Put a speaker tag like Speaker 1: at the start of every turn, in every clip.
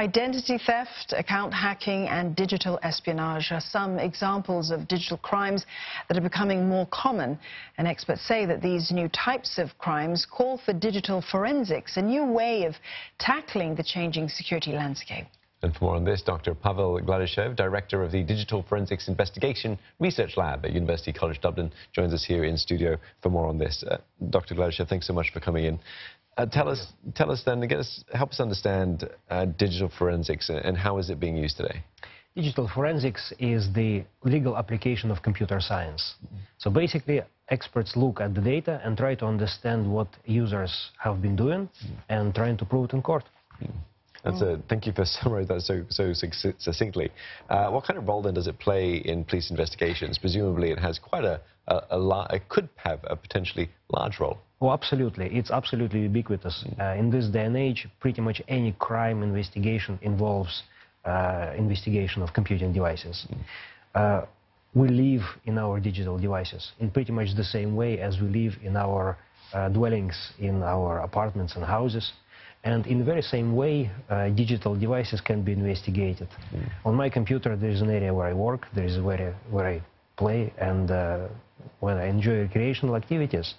Speaker 1: Identity theft, account hacking and digital espionage are some examples of digital crimes that are becoming more common. And experts say that these new types of crimes call for digital forensics, a new way of tackling the changing security landscape.
Speaker 2: And for more on this, Dr. Pavel Gladyshev, Director of the Digital Forensics Investigation Research Lab at University College Dublin, joins us here in studio for more on this. Uh, Dr. Gladyshev, thanks so much for coming in. Uh, tell us, tell us then, us, help us understand uh, digital forensics and how is it being used today?
Speaker 3: Digital forensics is the legal application of computer science. So basically, experts look at the data and try to understand what users have been doing and trying to prove it in court.
Speaker 2: That's a, thank you for summarizing that so, so succinctly. Uh, what kind of role then does it play in police investigations? Presumably it has quite a, a, a it could have a potentially large role.
Speaker 3: Oh, absolutely. It's absolutely ubiquitous. Uh, in this day and age, pretty much any crime investigation involves uh, investigation of computing devices. Uh, we live in our digital devices in pretty much the same way as we live in our uh, dwellings, in our apartments and houses. And in the very same way, uh, digital devices can be investigated. Mm. On my computer, there is an area where I work, there is a area where I play, and uh, when I enjoy recreational activities.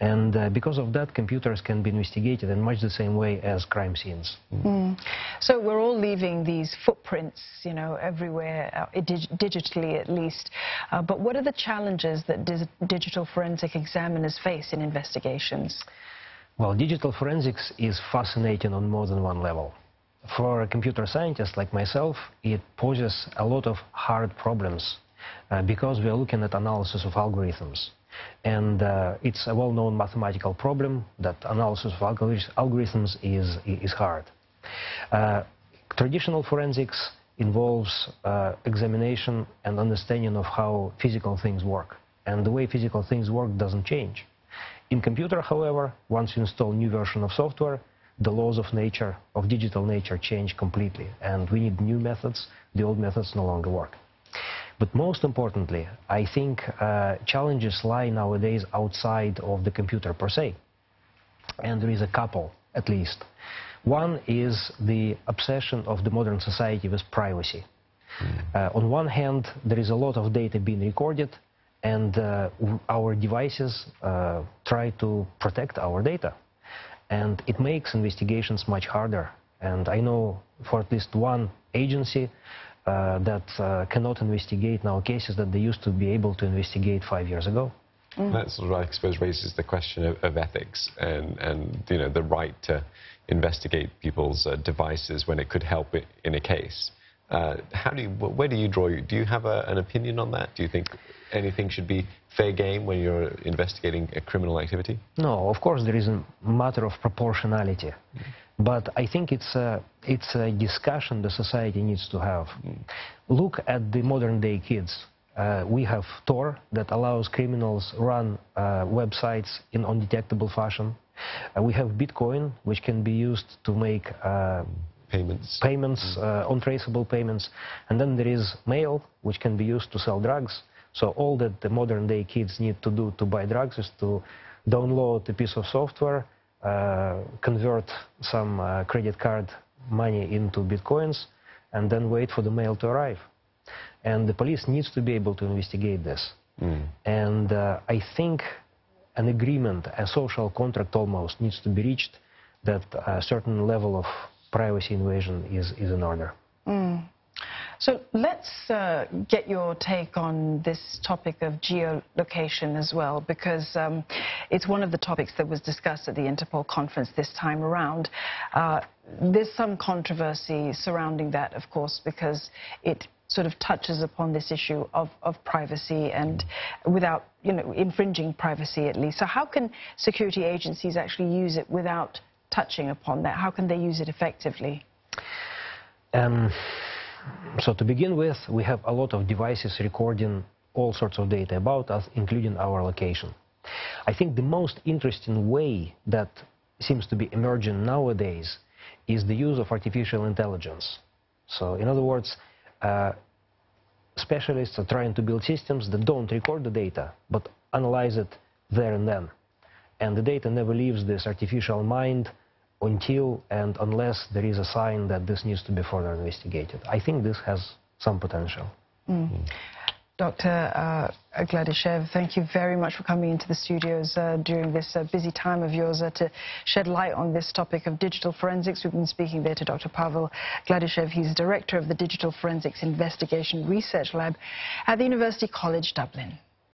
Speaker 3: And uh, because of that, computers can be investigated in much the same way as crime scenes. Mm.
Speaker 1: So we're all leaving these footprints, you know, everywhere, uh, dig digitally at least. Uh, but what are the challenges that digital forensic examiners face in investigations?
Speaker 3: Well, digital forensics is fascinating on more than one level. For a computer scientist like myself, it poses a lot of hard problems uh, because we are looking at analysis of algorithms. And uh, it's a well-known mathematical problem that analysis of algorithms is, is hard. Uh, traditional forensics involves uh, examination and understanding of how physical things work. And the way physical things work doesn't change. In computer, however, once you install new version of software, the laws of nature, of digital nature, change completely. And we need new methods. The old methods no longer work. But most importantly, I think uh, challenges lie nowadays outside of the computer per se. And there is a couple, at least. One is the obsession of the modern society with privacy. Mm. Uh, on one hand, there is a lot of data being recorded, and uh, our devices uh, try to protect our data. And it makes investigations much harder. And I know for at least one agency uh, that uh, cannot investigate now cases that they used to be able to investigate five years ago.
Speaker 2: Mm. That sort of, I suppose, raises the question of, of, ethics and, and, you know, the right to investigate people's uh, devices when it could help it in a case. Uh, how do you, where do you draw? Do you have a, an opinion on that? Do you think anything should be fair game when you're investigating a criminal activity?
Speaker 3: No, of course there is a matter of proportionality. Mm. But I think it's a, it's a discussion the society needs to have. Mm. Look at the modern day kids. Uh, we have Tor that allows criminals run uh, websites in undetectable fashion. Uh, we have Bitcoin, which can be used to make uh,
Speaker 2: payments,
Speaker 3: payments mm. uh, untraceable payments. And then there is mail, which can be used to sell drugs. So all that the modern day kids need to do to buy drugs is to download a piece of software, uh, convert some uh, credit card money into bitcoins, and then wait for the mail to arrive. And the police needs to be able to investigate this. Mm. And uh, I think an agreement, a social contract almost, needs to be reached that a certain level of privacy invasion is, is in order. Mm.
Speaker 1: So let's uh, get your take on this topic of geolocation as well, because um, it's one of the topics that was discussed at the Interpol conference this time around. Uh, there's some controversy surrounding that, of course, because it sort of touches upon this issue of, of privacy and without, you know, infringing privacy at least. So how can security agencies actually use it without touching upon that? How can they use it effectively?
Speaker 3: Um, so to begin with, we have a lot of devices recording all sorts of data about us, including our location. I think the most interesting way that seems to be emerging nowadays is the use of artificial intelligence. So in other words, uh, specialists are trying to build systems that don't record the data, but analyze it there and then. And the data never leaves this artificial mind until and unless there is a sign that this needs to be further investigated. I think this has some potential.
Speaker 1: Mm. Dr. Uh, Gladyshev, thank you very much for coming into the studios uh, during this uh, busy time of yours uh, to shed light on this topic of digital forensics. We've been speaking there to Dr. Pavel Gladyshev. He's director of the Digital Forensics Investigation Research Lab at the University College Dublin.